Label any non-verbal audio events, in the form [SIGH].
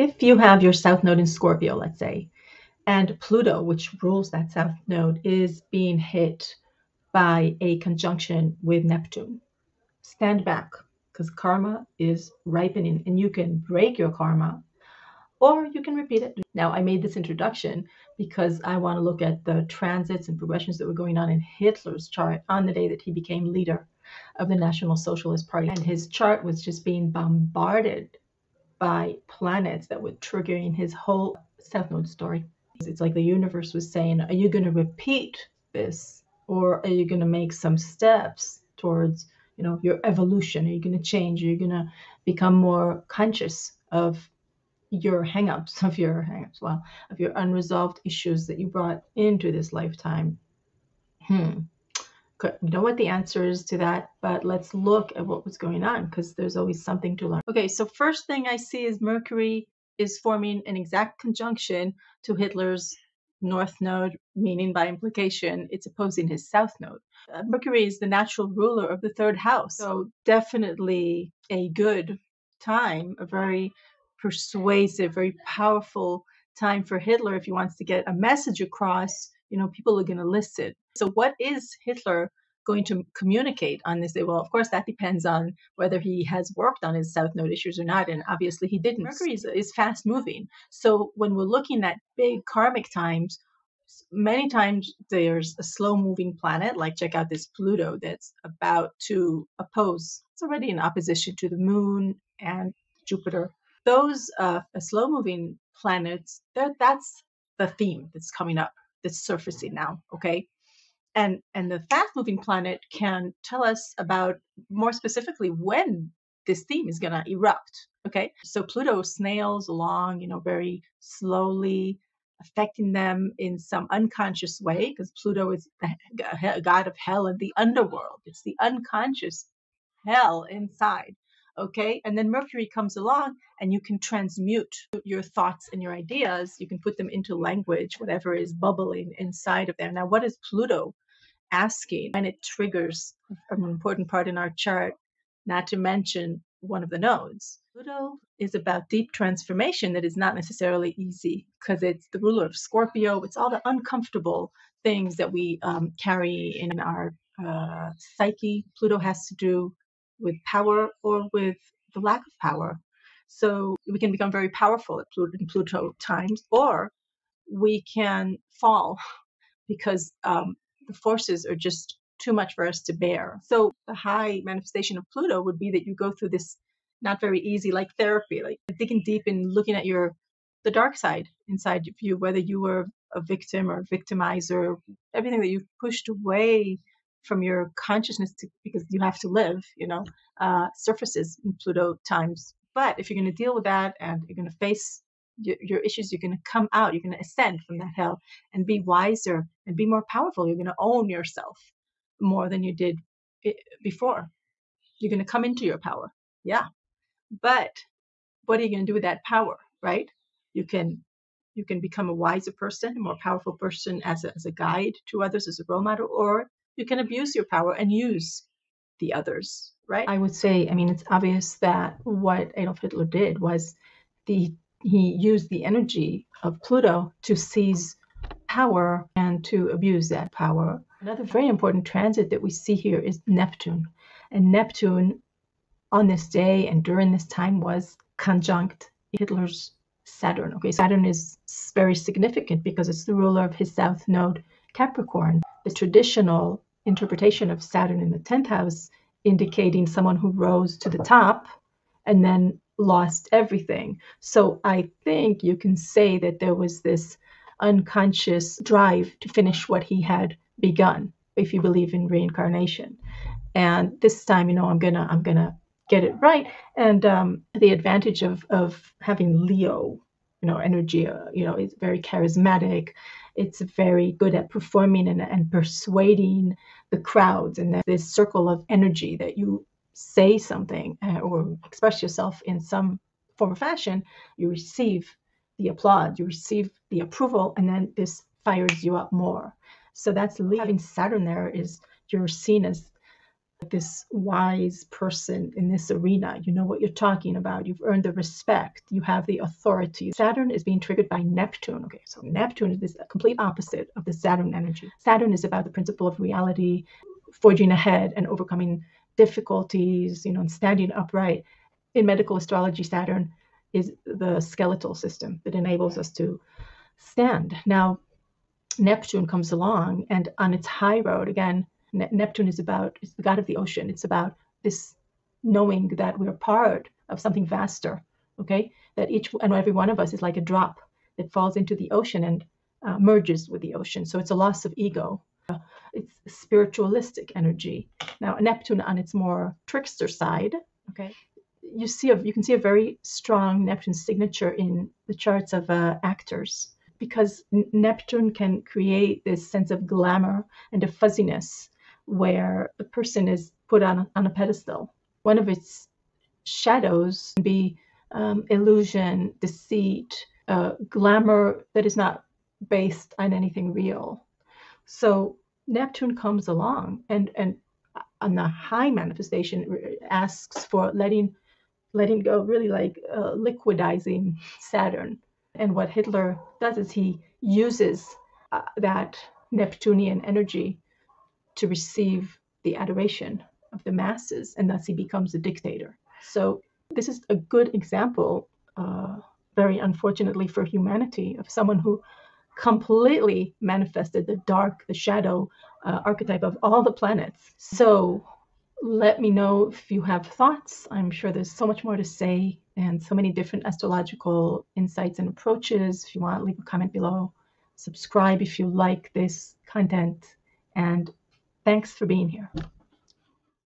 if you have your south node in Scorpio, let's say, and Pluto, which rules that south node, is being hit by a conjunction with Neptune, stand back because karma is ripening and you can break your karma or you can repeat it. Now, I made this introduction because I want to look at the transits and progressions that were going on in Hitler's chart on the day that he became leader of the National Socialist Party. And his chart was just being bombarded by planets that were triggering his whole South Node story. It's like the universe was saying, Are you going to repeat this? Or are you going to make some steps towards you know your evolution? Are you going to change? Are you going to become more conscious of your hangups, of your hangups, well, of your unresolved issues that you brought into this lifetime? Hmm. We know what the answer is to that, but let's look at what was going on because there's always something to learn. Okay, so first thing I see is Mercury is forming an exact conjunction to Hitler's north node, meaning by implication, it's opposing his south node. Uh, Mercury is the natural ruler of the third house. So, definitely a good time, a very persuasive, very powerful time for Hitler if he wants to get a message across. You know, people are going to listen. So, what is Hitler going to communicate on this day? Well, of course, that depends on whether he has worked on his South Node issues or not. And obviously, he didn't. Mercury is, is fast moving. So, when we're looking at big karmic times, many times there's a slow moving planet, like check out this Pluto that's about to oppose, it's already in opposition to the moon and Jupiter. Those uh, slow moving planets, that's the theme that's coming up, that's surfacing now. Okay and and the fast moving planet can tell us about more specifically when this theme is going to erupt okay? So pluto snails along you know very slowly affecting them in some unconscious way because pluto is a god of hell and the underworld. It's the unconscious hell inside okay? And then mercury comes along and you can transmute your thoughts and your ideas. You can put them into language whatever is bubbling inside of there. Now what is pluto asking? And it triggers an important part in our chart not to mention one of the nodes. Pluto is about deep transformation that is not necessarily easy because it's the ruler of scorpio. It's all the uncomfortable things that we um, carry in our uh, psyche pluto has to do with power or with the lack of power. So we can become very powerful at Pluto, in Pluto times, or we can fall [LAUGHS] because um, the forces are just too much for us to bear. So the high manifestation of Pluto would be that you go through this not very easy like therapy, like digging deep and looking at your the dark side inside of you, whether you were a victim or victimizer, everything that you've pushed away from your consciousness to, because you have to live, you know, uh, surfaces in Pluto times. But if you're going to deal with that and you're going to face your, your issues, you're going to come out, you're going to ascend from that hell and be wiser and be more powerful. You're going to own yourself more than you did before. You're going to come into your power. Yeah. But what are you going to do with that power, right? You can you can become a wiser person, a more powerful person as a, as a guide to others, as a role model, or you can abuse your power and use the others, right? I would say, I mean, it's obvious that what Adolf Hitler did was the he used the energy of Pluto to seize power and to abuse that power. Another very important transit that we see here is Neptune. And Neptune on this day and during this time was conjunct Hitler's Saturn. Okay, Saturn is very significant because it's the ruler of his south node, Capricorn. The traditional interpretation of Saturn in the 10th house indicating someone who rose to the top and then lost everything. So I think you can say that there was this unconscious drive to finish what he had begun if you believe in reincarnation. And this time, you know, I'm gonna I'm gonna get it right. And um, the advantage of of having Leo, you know, energy, uh, you know, is very charismatic it's very good at performing and, and persuading the crowds and this circle of energy that you say something uh, or express yourself in some form or fashion, you receive the applause, you receive the approval, and then this fires you up more. So that's having Saturn there is you're seen as this wise person in this arena. You know what you're talking about. You've earned the respect. You have the authority. Saturn is being triggered by Neptune. Okay, so Neptune is the complete opposite of the Saturn energy. Saturn is about the principle of reality, forging ahead and overcoming difficulties, you know, and standing upright. In medical astrology, Saturn is the skeletal system that enables us to stand. Now, Neptune comes along, and on its high road, again, ne- Neptune is about, it's the god of the ocean. It's about this knowing that we're part of something vaster, okay? That each and every one of us is like a drop that falls into the ocean and uh, merges with the ocean. So it's a loss of ego. Uh, it's spiritualistic energy. Now, Neptune on its more trickster side, okay, you see a, you can see a very strong Neptune signature in the charts of uh, actors because Neptune can create this sense of glamour and a fuzziness where a person is put on, on a pedestal. One of its shadows can be um, illusion, deceit, uh, glamour that is not based on anything real. So Neptune comes along and, and on the high manifestation asks for letting letting go, really like uh, liquidizing Saturn. And what Hitler does is he uses uh, that Neptunian energy to receive the adoration of the masses, and thus he becomes a dictator. So, this is a good example, uh, very unfortunately for humanity, of someone who completely manifested the dark, the shadow uh, archetype of all the planets. So, let me know if you have thoughts. I'm sure there's so much more to say and so many different astrological insights and approaches. If you want, leave a comment below. Subscribe if you like this content. And thanks for being here.